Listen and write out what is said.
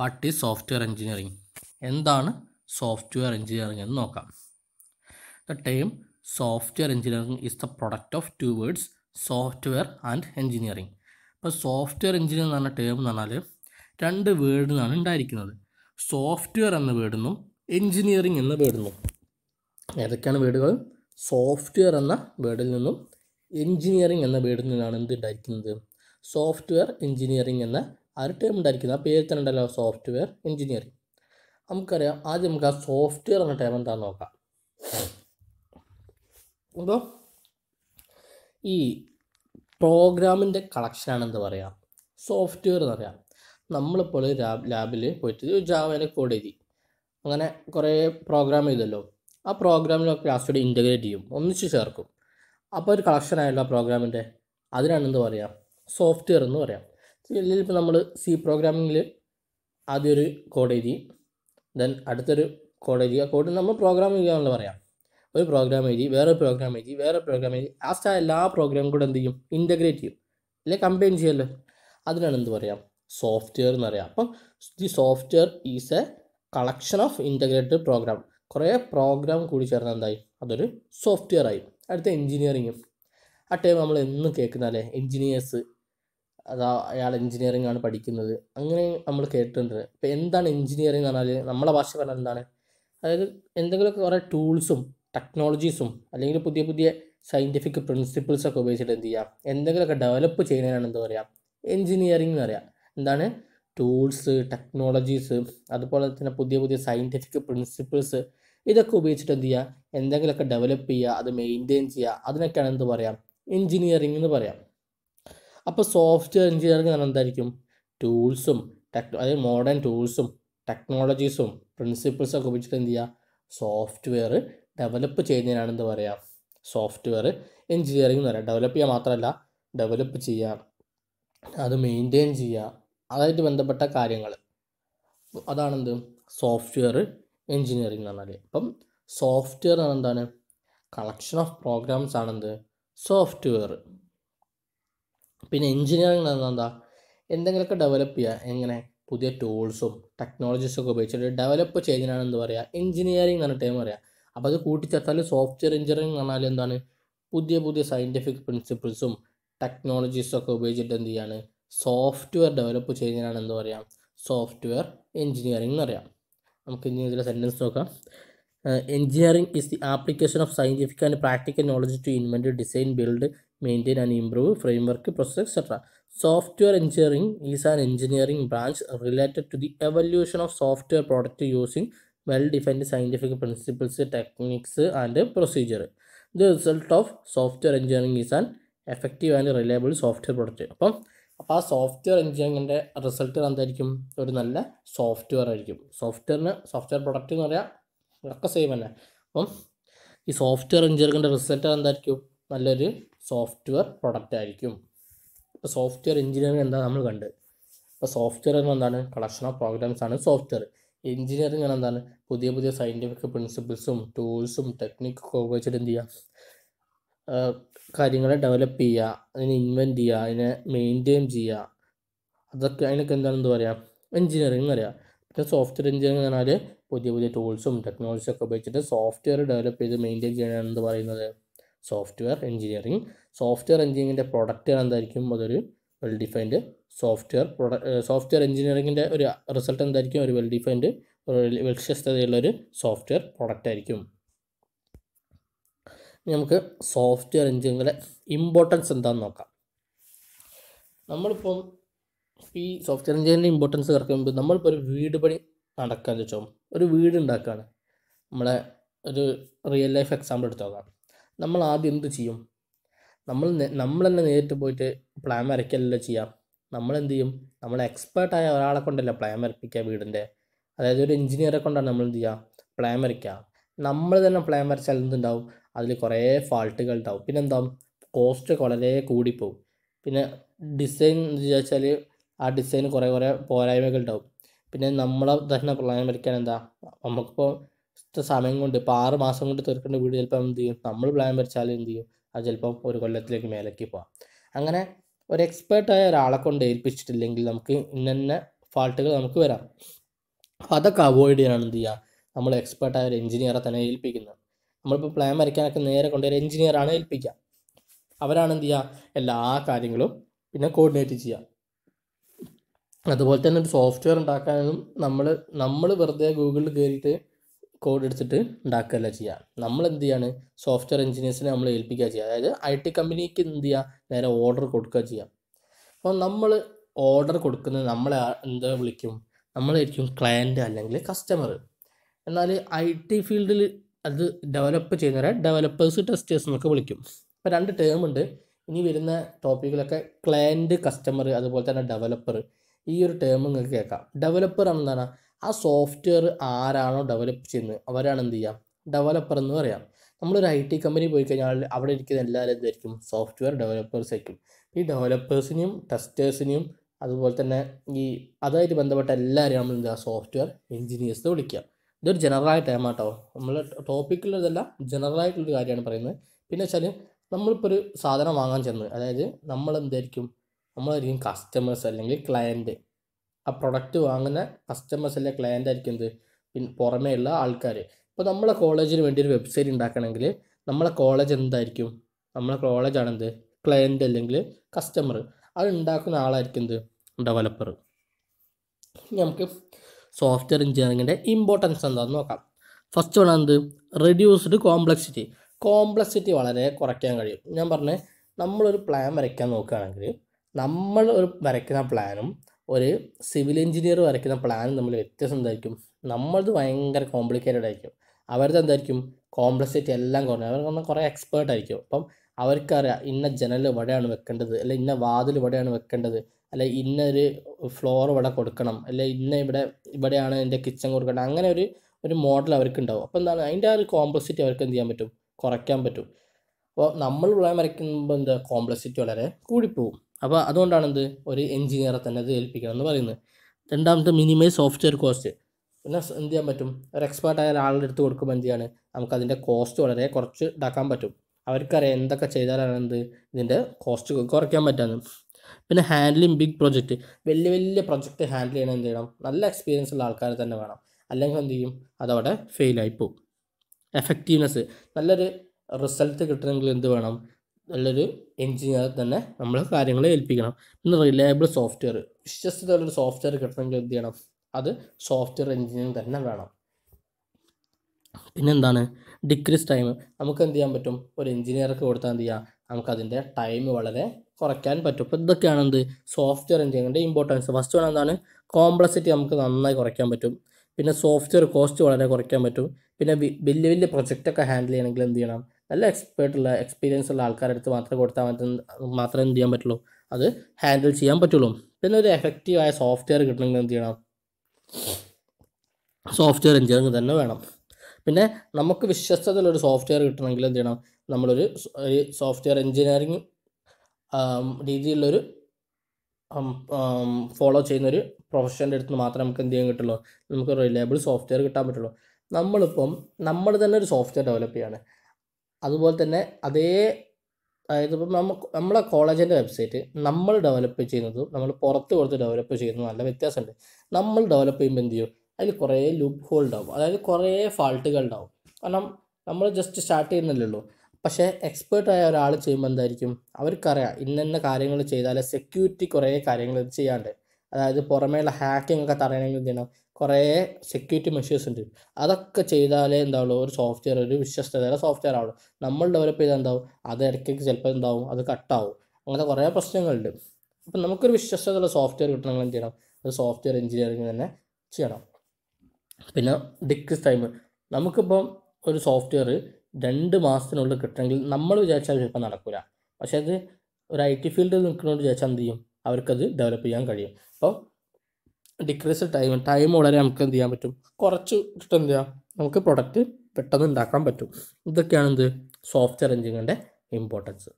What is software engineering എന്താണ് software engineering എന്ന് നോക്കാം. The time software engineering is the product of two words software and engineering ഇപ്പോൾ software engineering എന്ന് പറഞ്ഞ term എന്ന് പറഞ്ഞാൽ രണ്ട് വേർഡിൽ നിന്നാണ് ഉണ്ടായിരിക്കുന്നത്. സോഫ്റ്റ്വെയർ എന്ന വേർഡിന്നും എഞ്ചിനീയറിംഗ് എന്ന വേർഡിന്നും ഏതൊക്കെയാണ് വേർഡുകൾ സോഫ്റ്റ്വെയർ എന്ന വേർഡിൽ നിന്നും എഞ്ചിനീയറിംഗ് എന്ന വേർഡിൽ നിന്നാണ് എന്ത് ഉണ്ടായിരിക്കുന്നത് സോഫ്റ്റ്വെയർ എഞ്ചിനീയറിംഗ് എന്ന ഒരു ടേം ഉണ്ടായിരിക്കുന്നത് ആ പേര് തന്നെ ഉണ്ടല്ലോ സോഫ്റ്റ്വെയർ എഞ്ചിനീയറിംഗ് നമുക്കറിയാം ആദ്യം നമുക്ക് ആ സോഫ്റ്റ്വെയർ എന്ന ടേം എന്താണെന്ന് നോക്കാം. അപ്പോൾ ഈ പ്രോഗ്രാമിന്റെ കളക്ഷനാണ് എന്താ പറയുക സോഫ്റ്റ്വെയർ എന്ന് പറയാം. നമ്മളിപ്പോൾ ലാബ് ലാബിൽ പോയിട്ട് ജാവയിലെ കോഡ് എഴുതി. അങ്ങനെ കുറേ പ്രോഗ്രാം ചെയ്തല്ലോ ആ പ്രോഗ്രാമിലൊക്കെ ലാസ്റ്റോടെ ഇന്റഗ്രേറ്റ് ചെയ്യും. ഒന്നിച്ച് ചേർക്കും. അപ്പോൾ ഒരു കളക്ഷൻ ആയല്ലോ ആ പ്രോഗ്രാമിന്റെ അതിനാണ് എന്താ പറയുക സോഫ്റ്റ്വെയർ എന്ന് പറയാം. അല്ലെങ്കിൽ ഇപ്പോൾ നമ്മൾ സി പ്രോഗ്രാമിങ്ങിൽ ആദ്യം ഒരു കോഡ് എഴുതി ദെൻ അടുത്തൊരു കോഡ് എഴുതി. ആ കോഡ് നമ്മൾ പ്രോഗ്രാം ചെയ്യാനുള്ള പറയാം. ഒരു പ്രോഗ്രാം എഴുതി വേറെ പ്രോഗ്രാം എഴുതി വേറെ പ്രോഗ്രാം എഴുതി. ലാസ്റ്റ് ആ എല്ലാ പ്രോഗ്രാമും കൂടെ എന്ത് ചെയ്യും? ഇന്റഗ്രേറ്റ് ചെയ്യും. അല്ലെങ്കിൽ കമ്പൈൻ ചെയ്യല്ലോ അതിനാണ് എന്ത് പറയാം? സോഫ്റ്റ്വെയർ എന്ന് പറയാം. അപ്പം the software is a collection of integrated program കുറേ പ്രോഗ്രാം കൂടി ചേർന്ന് എന്തായി? അതൊരു സോഫ്റ്റ്വെയർ ആയി. അടുത്ത എഞ്ചിനീയറിങ്ങും ആ ടൈം നമ്മൾ എന്നും കേൾക്കുന്നതല്ലേ എഞ്ചിനീയേഴ്സ് അതാ അയാൾ എഞ്ചിനീയറിംഗ് ആണ് പഠിക്കുന്നത്. അങ്ങനെ നമ്മൾ കേട്ടിട്ടുണ്ട്. ഇപ്പം എന്താണ് എഞ്ചിനീയറിംഗ് എന്ന് പറഞ്ഞാൽ നമ്മളെ ഭാഷ പറഞ്ഞാൽ എന്താണ്? അതായത് എന്തെങ്കിലുമൊക്കെ കുറേ ടൂൾസും ടെക്നോളജീസും അല്ലെങ്കിൽ പുതിയ പുതിയ സയന്റിഫിക് പ്രിൻസിപ്പിൾസ് ഒക്കെ ഉപയോഗിച്ചിട്ട് എന്ത് ചെയ്യാം? എന്തെങ്കിലുമൊക്കെ ഡെവലപ്പ് ചെയ്യുന്നതിനാണ് എന്താ പറയുക എഞ്ചിനീയറിംഗ് എന്ന് പറയാം. എന്താണ്? ടൂൾസ് ടെക്നോളജീസ് അതുപോലെ തന്നെ പുതിയ പുതിയ സയന്റിഫിക് പ്രിൻസിപ്പിൾസ് ഇതൊക്കെ ഉപയോഗിച്ചിട്ട് എന്ത് ചെയ്യുക എന്തെങ്കിലുമൊക്കെ ഡെവലപ്പ് ചെയ്യുക അത് മെയിന്റെയിൻ ചെയ്യുക അതിനൊക്കെയാണ് എന്ത് പറയാം? എഞ്ചിനീയറിംഗ് എന്ന് പറയാം. അപ്പോൾ സോഫ്റ്റ്വെയർ എഞ്ചിനീയറിംഗ് എന്ന് എന്തായിരിക്കും? ടൂൾസും ടെക് അതായത് മോഡേൺ ടൂൾസും ടെക്നോളജീസും പ്രിൻസിപ്പിൾസും ഒക്കെ ഉപയോഗിച്ചിട്ട് എന്ത് ചെയ്യുക? സോഫ്റ്റ്വെയർ ഡെവലപ്പ് ചെയ്യുന്നതിനാണ് എന്താ പറയുക? സോഫ്റ്റ്വെയർ എഞ്ചിനീയറിംഗ് എന്ന് പറയാം ഡെവലപ്പ് ചെയ്യുക മാത്രമല്ല ഡെവലപ്പ് ചെയ്യുക. അത് മെയിന്റെയിൻ ചെയ്യുക. അതായിട്ട് ബന്ധപ്പെട്ട കാര്യങ്ങൾ അതാണെന്ത്? സോഫ്റ്റ്വെയർ എഞ്ചിനീയറിംഗ് എന്ന് പറഞ്ഞാൽ ഇപ്പം സോഫ്റ്റ്വെയർ എന്താണ്? കളക്ഷൻ ഓഫ് പ്രോഗ്രാംസ് ആണെന്ത്? സോഫ്റ്റ്വെയർ പിന്നെ എഞ്ചിനീയറിംഗ് എന്ന് എന്താ? എന്തെങ്കിലുമൊക്കെ ഡെവലപ്പ് ചെയ്യുക എങ്ങനെ? പുതിയ ടൂൾസും ടെക്നോളജീസും ഒക്കെ ഉപയോഗിച്ചിട്ട് ഡെവലപ്പ് ചെയ്യുന്നതിനാണ് എന്ത് പറയുക എഞ്ചിനീയറിംഗ് എന്ന് പറഞ്ഞ ടൈം പറയാം. അപ്പോൾ അത് കൂട്ടിച്ചേർത്താൽ സോഫ്റ്റ്വെയർ എഞ്ചിനീയറിംഗ് എന്ന് പറഞ്ഞാൽ എന്താണ്? പുതിയ പുതിയ സയന്റിഫിക് പ്രിൻസിപ്പിൾസും ടെക്നോളജീസും ഒക്കെ ഉപയോഗിച്ചിട്ട് എന്ത് ചെയ്യാണ് സോഫ്റ്റ്വെയർ ഡെവലപ്പ് ചെയ്യുന്നതിനാണ് എന്താ പറയുക സോഫ്റ്റ്വെയർ എഞ്ചിനീയറിംഗ് എന്ന് പറയാം. നമുക്ക് ഇനി ഇതിലെ സെന്റൻസ് നോക്കാം. Engineering is the application of scientific and practical knowledge to invent design build maintain and improve framework process et cetera software engineering is an engineering branch related to the evolution of software product using well defined scientific principles techniques and procedure the result of software engineering is an effective and reliable software product അപ്പം അപ്പോൾ ആ software എഞ്ചിനീയറിങ്ങിന്റെ result എന്തായിരിക്കും? ഒരു നല്ല software ആയിരിക്കും. സോഫ്റ്റ്വെയറിന് software product എന്ന് പറയാം ഒക്കെ സെയിം തന്നെ അപ്പം ഈ സോഫ്റ്റ്വെയർ എഞ്ചിനീയറിങ്ങിന്റെ റിസൾട്ട് എന്തായിരിക്കും നല്ലൊരു സോഫ്റ്റ്വെയർ പ്രൊഡക്റ്റ് ആയിരിക്കും. ഇപ്പോൾ സോഫ്റ്റ്വെയർ എഞ്ചിനീയറിംഗ് എന്താ നമ്മൾ കണ്ട്? ഇപ്പോൾ സോഫ്റ്റ്വെയർ എന്ന് എന്താണ്? കളക്ഷൻ ഓഫ് പ്രോഗ്രാംസ് ആണ് സോഫ്റ്റ്വെയർ എഞ്ചിനീയറിംഗ് ആണ് എന്താണ്? പുതിയ പുതിയ സയന്റിഫിക് പ്രിൻസിപ്പിൾസും ടൂൾസും ടെക്നിക്കൊക്കെ ഉപയോഗിച്ചിട്ട് എന്ത് ചെയ്യുക കാര്യങ്ങളെ ഡെവലപ്പ് ചെയ്യുക അതിനെ ഇൻവെന്റ് ചെയ്യുക അതിനെ മെയിന്റെയിൻ ചെയ്യുക അതൊക്കെ അതിനൊക്കെ എന്താണെന്ന് പറയുക എഞ്ചിനീയറിംഗ് എന്ന് പറയാം. പിന്നെ സോഫ്റ്റ്വെയർ എഞ്ചിനീയറിംഗ് എന്ന് പറഞ്ഞാൽ പുതിയ പുതിയ ടൂൾസും ടെക്നോളജിയും ഒക്കെ ഉപയോഗിച്ചിട്ട് സോഫ്റ്റ്വെയർ ഡെവലപ്പ് ചെയ്ത് മെയിന്റെയിൻ ചെയ്യാനാണ് എന്ന് പറയുന്നത്? സോഫ്റ്റ്വെയർ എഞ്ചിനീയറിംഗ് സോഫ്റ്റ്വെയർ എഞ്ചിനീയറിങ്ങിന്റെ പ്രൊഡക്റ്റ് എന്തായിരിക്കും? അതൊരു well defined software product software എഞ്ചിനീയറിങ്ങിന്റെ ഒരു റിസൾട്ട് എന്തായിരിക്കും? ഒരു വെൽ ഡിഫൈൻഡ് വ്യത്യസ്തതയുള്ളൊരു സോഫ്റ്റ്വെയർ പ്രൊഡക്റ്റ് ആയിരിക്കും നമുക്ക് സോഫ്റ്റ്വെയർ എഞ്ചിനീയറിങ്ങിന്റെ ഇമ്പോർട്ടൻസ് എന്താണെന്ന് നോക്കാം. നമ്മളിപ്പം ഈ സോഫ്റ്റ്വെയർ എഞ്ചിനീയറിന്റെ ഇമ്പോർട്ടൻസ് കിടക്കുമ്പോൾ നമ്മളിപ്പോൾ ഒരു വീട് പണി നടക്കാന്ന് വെച്ചോ ഒരു വീട് ഉണ്ടാക്കുകയാണ് നമ്മളെ ഒരു റിയൽ ലൈഫ് എക്സാമ്പിൾ എടുത്ത് നോക്കാം. നമ്മൾ ആദ്യം എന്ത് ചെയ്യും? നമ്മൾ നമ്മൾ തന്നെ നേരിട്ട് പോയിട്ട് പ്ലാൻ വരയ്ക്കലല്ലോ ചെയ്യാം? നമ്മൾ എന്ത് ചെയ്യും? നമ്മൾ എക്സ്പേർട്ടായ ഒരാളെ കൊണ്ടല്ല പ്ലാൻ വരപ്പിക്കുക വീടിന്റെ അതായത് ഒരു എഞ്ചിനീയറെ കൊണ്ടാണ് നമ്മൾ എന്ത് ചെയ്യുക പ്ലാൻ വരയ്ക്കുക നമ്മൾ തന്നെ പ്ലാൻ വരച്ചാൽ എന്തുണ്ടാവും? അതിൽ കുറേ ഫാൾട്ടുകൾ ഉണ്ടാവും. പിന്നെ എന്താവും കോസ്റ്റ് വളരെ കൂടിപ്പോവും. പിന്നെ ഡിസൈൻ എന്ന് വിചാരിച്ചാൽ ആ ഡിസൈന് കുറേ കുറേ പോരായ്മകൾ ഉണ്ടാവും. പിന്നെ നമ്മളെ തന്നെ പ്ലാൻ വരയ്ക്കാൻ എന്താ? നമുക്കിപ്പോൾ സമയം കൊണ്ട് ഇപ്പോൾ ആറ് മാസം കൊണ്ട് തീർക്കേണ്ട വീട് ചിലപ്പോൾ എന്ത് ചെയ്യും? നമ്മൾ പ്ലാൻ വരച്ചാൽ എന്ത് ചെയ്യും? അത് ചിലപ്പം ഒരു കൊല്ലത്തിലേക്ക് മേലേക്ക് പോവാം. അങ്ങനെ ഒരു എക്സ്പേർട്ടായ ഒരാളെ കൊണ്ട് ഏൽപ്പിച്ചിട്ടില്ലെങ്കിൽ നമുക്ക് ഇന്നെ ഫാൾട്ടുകൾ നമുക്ക് വരാം. അപ്പോൾ അതൊക്കെ അവോയ്ഡ് ചെയ്യാനാണ് എന്ത് ചെയ്യുക നമ്മൾ എക്സ്പേർട്ടായ ഒരു എഞ്ചിനീയറെ തന്നെ ഏൽപ്പിക്കുന്നത്. നമ്മളിപ്പോൾ പ്ലാൻ വരയ്ക്കാനൊക്കെ നേരെ കൊണ്ടുവരും എഞ്ചിനീയറാണ് ഏൽപ്പിക്കുക. അവരാണ് എന്ത് ചെയ്യുക എല്ലാ കാര്യങ്ങളും പിന്നെ കോർഡിനേറ്റ് ചെയ്യുക. അതുപോലെ തന്നെ ഒരു സോഫ്റ്റ്വെയർ ഉണ്ടാക്കാനും നമ്മൾ നമ്മൾ വെറുതെ ഗൂഗിളിൽ കയറിയിട്ട് കോഡ് എടുത്തിട്ട് ഉണ്ടാക്കുകയല്ല ചെയ്യുക നമ്മൾ എന്ത് ചെയ്യാണ്? സോഫ്റ്റ്വെയർ എഞ്ചിനീയേഴ്സിനെ നമ്മൾ ഏൽപ്പിക്കുക ചെയ്യുക അതായത് ഐ ടി കമ്പനിക്ക് എന്ത് ചെയ്യുക നേരെ ഓർഡർ കൊടുക്കുക ചെയ്യുക അപ്പോൾ നമ്മൾ ഓർഡർ കൊടുക്കുന്നത് നമ്മളെ എന്താ വിളിക്കും? നമ്മളായിരിക്കും ക്ലയന്റ് അല്ലെങ്കിൽ കസ്റ്റമർ എന്നാൽ ഐ ടി ഫീൽഡിൽ അത് ഡെവലപ്പ് ചെയ്യുന്നവരെ ഡെവലപ്പേഴ്സ് ടെസ്റ്റേഴ്സ് എന്നൊക്കെ വിളിക്കും. ഇപ്പോൾ രണ്ട് ടേം ഉണ്ട്. ഇനി വരുന്ന ടോപ്പിക്കിലൊക്കെ ക്ലയന്റ് കസ്റ്റമർ അതുപോലെ തന്നെ ഡെവലപ്പർ ഈ ഒരു ടേം നിങ്ങൾക്ക് കേൾക്കാം. ഡെവലപ്പർ എന്താണ് ആ സോഫ്റ്റ്വെയർ ആരാണോ ഡെവലപ്പ് ചെയ്യുന്നത്? അവരാണ് എന്ത് ചെയ്യുക? ഡെവലപ്പർ എന്ന് പറയാം. നമ്മളൊരു ഐ ടി കമ്പനി പോയി കഴിഞ്ഞാൽ അവിടെ ഇരിക്കുന്ന എല്ലാവരും എന്തായിരിക്കും സോഫ്റ്റ്വെയർ ഡെവലപ്പേഴ്സ് ആയിരിക്കും. ഈ ഡെവലപ്പേഴ്സിനെയും ടെസ്റ്റേഴ്സിനെയും അതുപോലെ തന്നെ ഈ അതായിട്ട് ബന്ധപ്പെട്ട എല്ലാവരെയും നമ്മൾ എന്താ സോഫ്റ്റ്വെയർ എഞ്ചിനീയേഴ്സ് വിളിക്കുക. ഇതൊരു ജനറലായ ടൈം ആട്ടോ. നമ്മൾ ടോപ്പിക്കുള്ളതല്ല ജനറലായിട്ടുള്ളൊരു കാര്യമാണ് പറയുന്നത്. പിന്നെ വെച്ചാൽ നമ്മളിപ്പോൾ ഒരു സാധനം വാങ്ങാൻ ചെന്ന് അതായത് നമ്മൾ എന്തായിരിക്കും നമ്മളായിരിക്കും കസ്റ്റമേഴ്സ് അല്ലെങ്കിൽ ക്ലയന്റ് ആ പ്രൊഡക്റ്റ് വാങ്ങുന്ന കസ്റ്റമേഴ്സ് അല്ലെങ്കിൽ ക്ലയന്റ് ആയിരിക്കും എന്ത്? പിന്നെ പുറമേയുള്ള ആൾക്കാർ. ഇപ്പോൾ നമ്മളെ കോളേജിന് വേണ്ടി ഒരു വെബ്സൈറ്റ് ഉണ്ടാക്കണമെങ്കിൽ നമ്മളെ കോളേജ് എന്തായിരിക്കും? നമ്മളെ കോളേജാണ് എന്ത്? ക്ലയന്റ് അല്ലെങ്കിൽ കസ്റ്റമർ അത് ഉണ്ടാക്കുന്ന ആളായിരിക്കും എന്ത്? ഡെവലപ്പർ നമുക്ക് സോഫ്റ്റ്വെയർ എഞ്ചിനീയറിങ്ങിന്റെ ഇമ്പോർട്ടൻസ് എന്താണെന്ന് നോക്കാം. ഫസ്റ്റ് വൺ എന്ത്? റെഡ്യൂസ്ഡ് കോംപ്ലക്സിറ്റി കോംപ്ലക്സിറ്റി വളരെ കുറയ്ക്കാൻ കഴിയും. ഞാൻ പറഞ്ഞേ നമ്മളൊരു പ്ലാൻ വരയ്ക്കാൻ നോക്കുകയാണെങ്കിൽ നമ്മൾ ഒരു വരയ്ക്കുന്ന പ്ലാനും ഒരു സിവിൽ എഞ്ചിനീയർ വരയ്ക്കുന്ന പ്ലാനും നമ്മൾ വ്യത്യാസം എന്തായിരിക്കും? നമ്മളത് ഭയങ്കര കോംപ്ലിക്കേറ്റഡ് ആയിരിക്കും. അവരത് എന്തായിരിക്കും? കോംപ്ലക്സിറ്റി എല്ലാം കുറഞ്ഞു. അവർ പറഞ്ഞാൽ കുറേ എക്സ്പേർട്ട് ആയിരിക്കും. അപ്പം അവർക്കറിയാം ഇന്ന ജനൽ ഇവിടെയാണ് വെക്കേണ്ടത് അല്ലെ ഇന്ന വാതിൽ ഇവിടെയാണ് വെക്കേണ്ടത് അല്ലെ ഇന്ന ഒരു ഫ്ലോർ ഇവിടെ കൊടുക്കണം അല്ലെ ഇന്ന ഇവിടെ ഇവിടെയാണ് എന്റെ കിച്ചൺ കൊടുക്കേണ്ടത്. അങ്ങനെ ഒരു ഒരു മോഡൽ അവർക്ക് ഉണ്ടാവും അപ്പോൾ എന്താണ്? അതിന്റെ ആ ഒരു കോംപ്ലക്സിറ്റി അവർക്ക് എന്ത് ചെയ്യാൻ പറ്റും? കുറയ്ക്കാൻ പറ്റും. അപ്പോൾ നമ്മൾ പ്ലാൻ വരയ്ക്കുമ്പോൾ എന്താ? കോംപ്ലക്സിറ്റി വളരെ കൂടിപ്പോവും. അപ്പോൾ അതുകൊണ്ടാണ് എന്ത് ഒരു എഞ്ചിനീയറെ തന്നെ അത് ഏൽപ്പിക്കണം എന്ന് പറയുന്നത്. രണ്ടാമത്തെ മിനിമൈസ് സോഫ്റ്റ്വെയർ കോസ്റ്റ് പിന്നെ എന്ത് ചെയ്യാൻ പറ്റും? ഒരു എക്സ്പേർട്ട് ആയ ഒരാളുടെ അടുത്ത് കൊടുക്കുമ്പോൾ എന്ത് ചെയ്യാണ്? നമുക്ക് അതിന്റെ കോസ്റ്റ് വളരെ കുറച്ച് ഉണ്ടാക്കാൻ പറ്റും. അവർക്കറിയാം എന്തൊക്കെ ചെയ്താലാണ് എന്ത്? ഇതിന്റെ കോസ്റ്റ് കുറയ്ക്കാൻ പറ്റാന്ന്. പിന്നെ ഹാൻഡ്ലിങ് ബിഗ് പ്രൊജക്റ്റ് വലിയ വലിയ പ്രൊജക്റ്റ് ഹാൻഡിൽ ചെയ്യണം എന്ത് ചെയ്യണം? നല്ല എക്സ്പീരിയൻസ് ഉള്ള ആൾക്കാരെ തന്നെ വേണം. അല്ലെങ്കിൽ എന്ത് ചെയ്യും? അതവിടെ ഫെയിലായി പോകും എഫക്റ്റീവ്നെസ് നല്ലൊരു റിസൾട്ട് കിട്ടണമെങ്കിൽ എന്ത് വേണം? നല്ലൊരു എഞ്ചിനീയർ തന്നെ നമ്മൾ കാര്യങ്ങൾ ഏൽപ്പിക്കണം. പിന്നെ റിലയബിൾ സോഫ്റ്റ്വെയർ വിശ്വസ്തതയുള്ളൊരു സോഫ്റ്റ്വെയർ കിട്ടണമെങ്കിൽ എന്ത് ചെയ്യണം? അത് സോഫ്റ്റ്വെയർ എഞ്ചിനീയറിംഗ് തന്നെ വേണം. പിന്നെന്താണ് ഡിക്രീസ് ടൈം നമുക്ക് എന്ത് ചെയ്യാൻ പറ്റും? ഒരു എഞ്ചിനീയർക്ക് കൊടുത്താൽ എന്ത് ചെയ്യാം? നമുക്കതിന്റെ ടൈം വളരെ കുറയ്ക്കാൻ പറ്റും. അപ്പോൾ ഇതൊക്കെയാണ് എന്ത്? സോഫ്റ്റ്വെയർ എഞ്ചിനീയറിന്റെ ഇമ്പോർട്ടൻസ് ഫസ്റ്റ് വേണം എന്താണ്? കോംപ്ലക്സിറ്റി നമുക്ക് നന്നായി കുറയ്ക്കാൻ പറ്റും. പിന്നെ സോഫ്റ്റ്വെയർ കോസ്റ്റ് വളരെ കുറയ്ക്കാൻ പറ്റും. പിന്നെ വലിയ വലിയ പ്രൊജക്റ്റൊക്കെ ഹാൻഡിൽ ചെയ്യണമെങ്കിൽ എന്ത് ചെയ്യണം? നല്ല എക്സ്പേർട്ടുള്ള എക്സ്പീരിയൻസ് ഉള്ള ആൾക്കാരുടെ അടുത്ത് മാത്രമേ കൊടുത്താൽ പറ്റുന്ന മാത്രമേ എന്ത് ചെയ്യാൻ പറ്റുള്ളൂ? അത് ഹാൻഡിൽ ചെയ്യാൻ പറ്റുള്ളൂ. പിന്നെ ഒരു എഫക്റ്റീവായ സോഫ്റ്റ്വെയർ കിട്ടണമെങ്കിൽ എന്ത് ചെയ്യണം? സോഫ്റ്റ്വെയർ എഞ്ചിനീയറിംഗ് തന്നെ വേണം. പിന്നെ നമുക്ക് വിശ്വസ്തതയുള്ള ഒരു സോഫ്റ്റ്വെയർ കിട്ടണമെങ്കിൽ എന്ത് ചെയ്യണം? നമ്മളൊരു സോഫ്റ്റ്വെയർ എഞ്ചിനീയറിംഗ് രീതിയിലുള്ളൊരു ഫോളോ ചെയ്യുന്നൊരു പ്രൊഫഷന്റെ അടുത്ത് മാത്രമേ നമുക്ക് എന്ത് ചെയ്യാൻ കിട്ടുള്ളൂ? നമുക്ക് റിലയബിൾ സോഫ്റ്റ്വെയർ കിട്ടാൻ പറ്റുള്ളൂ. നമ്മളിപ്പം നമ്മൾ തന്നെ ഒരു സോഫ്റ്റ്വെയർ ഡെവലപ്പ് ചെയ്യാണ്. അതുപോലെ തന്നെ അതേ അതായത് ഇപ്പം നമുക്ക് നമ്മളെ കോളേജിന്റെ വെബ്സൈറ്റ് നമ്മൾ ഡെവലപ്പ് ചെയ്യുന്നതും നമ്മൾ പുറത്ത് കൊടുത്ത് ഡെവലപ്പ് ചെയ്യുന്നതും നല്ല വ്യത്യാസമുണ്ട്. നമ്മൾ ഡെവലപ്പ് ചെയ്യുമ്പോൾ എന്ത് ചെയ്യും? അതിൽ കുറേ ലൂപ്പ് ഹോൾ ഉണ്ടാവും. അതായത് കുറേ ഫാൾട്ടുകൾ ഉണ്ടാവും. കാരണം നമ്മൾ ജസ്റ്റ് സ്റ്റാർട്ട് ചെയ്യുന്നല്ലേ ഉള്ളൂ പക്ഷേ എക്സ്പേർട്ടായ ഒരാൾ ചെയ്യുമ്പോൾ എന്തായിരിക്കും? അവർക്കറിയാം ഇന്നെന്ന കാര്യങ്ങൾ ചെയ്താൽ സെക്യൂരിറ്റി കുറേ കാര്യങ്ങൾ ചെയ്യാണ്ട്. അതായത് പുറമേയുള്ള ഹാക്കിംഗ് ഒക്കെ തടയണമെങ്കിൽ എന്ത് ചെയ്യണം? കുറേ സെക്യൂരിറ്റി മെഷേഴ്സ് ഉണ്ട്. അതൊക്കെ ചെയ്താലേ എന്താവുള്ളൂ ഒരു സോഫ്റ്റ്വെയർ ഒരു വിശ്വസ്തതയുടെ സോഫ്റ്റ്വെയർ ആവുള്ളൂ. നമ്മൾ ഡെവലപ്പ് ചെയ്താൽ എന്താവും? അത് ഇടയ്ക്ക് ചിലപ്പോൾ എന്താവും? അത് കട്ടാവും അങ്ങനത്തെ കുറേ പ്രശ്നങ്ങളുണ്ട്. അപ്പം നമുക്കൊരു വിശ്വസ്തതയുള്ള സോഫ്റ്റ്വെയർ കിട്ടണമെങ്കിൽ എന്ത് ചെയ്യണം? അത് സോഫ്റ്റ്വെയർ എഞ്ചിനീയറിംഗ് തന്നെ ചെയ്യണം. പിന്നെ ഡിക്രീസ് ടൈം നമുക്കിപ്പം ഒരു സോഫ്റ്റ്വെയർ രണ്ട് മാസത്തിനുള്ളിൽ കിട്ടണമെങ്കിൽ നമ്മൾ വിചാരിച്ചാൽ ചിലപ്പോൾ നടക്കില്ല പക്ഷേ അത് ഒരു ഐ ടി ഫീൽഡിൽ നിൽക്കുന്നതുകൊണ്ട് വിചാരിച്ചാൽ എന്ത് ചെയ്യും? അവർക്കത് ഡെവലപ്പ് ചെയ്യാൻ കഴിയും. അപ്പോൾ ഡിക്രീസ് ടൈം ടൈം വളരെ നമുക്ക് എന്ത് ചെയ്യാൻ പറ്റും? കുറച്ച് ഇഷ്ടം എന്ത് ചെയ്യാം? നമുക്ക് പ്രൊഡക്റ്റ് പെട്ടെന്ന് ഉണ്ടാക്കാൻ പറ്റും. ഇതൊക്കെയാണ് എന്ത്? Software എഞ്ചിനീയറിന്റെ importance